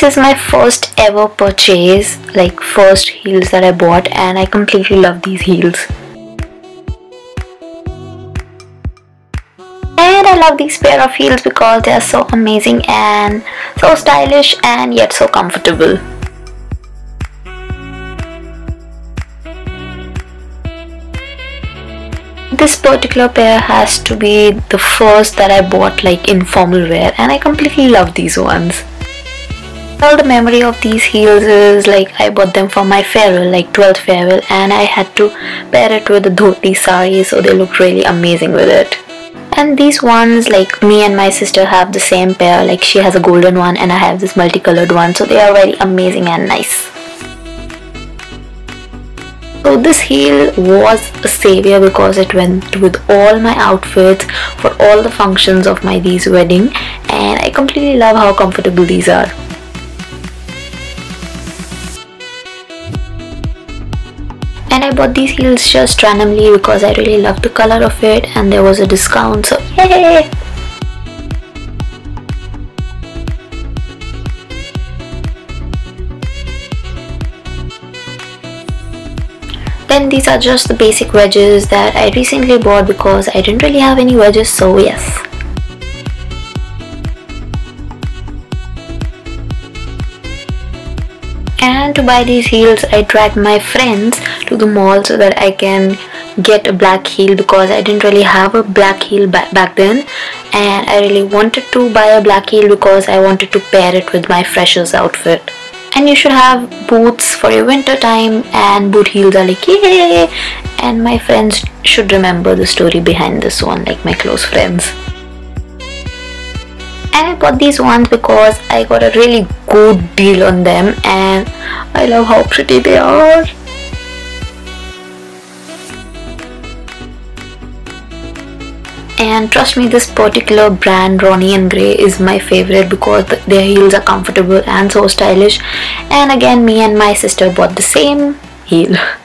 This is my first ever purchase, like first heels that I bought and I completely love these heels. And I love these pair of heels because they are so amazing and so stylish and yet so comfortable. this particular pair has to be the first that I bought like in formal wear and I completely love these ones. All the memory of these heels is like I bought them for my farewell like 12th farewell and I had to pair it with a dhoti sari so they look really amazing with it. And these ones like me and my sister have the same pair like she has a golden one and I have this multicolored one so they are very amazing and nice. So this heel was a savior because it went with all my outfits for all the functions of my these wedding and I completely love how comfortable these are. I bought these heels just randomly because I really loved the color of it and there was a discount so yay! Then these are just the basic wedges that I recently bought because I didn't really have any wedges so yes. And to buy these heels I dragged my friends to the mall so that I can get a black heel because I didn't really have a black heel back then. And I really wanted to buy a black heel because I wanted to pair it with my freshers outfit. And you should have boots for your winter time and boot heels are like yay! And my friends should remember the story behind this one like my close friends and I bought these ones because I got a really good deal on them and I love how pretty they are. And trust me this particular brand Ronnie and Gray is my favorite because their heels are comfortable and so stylish. And again me and my sister bought the same heel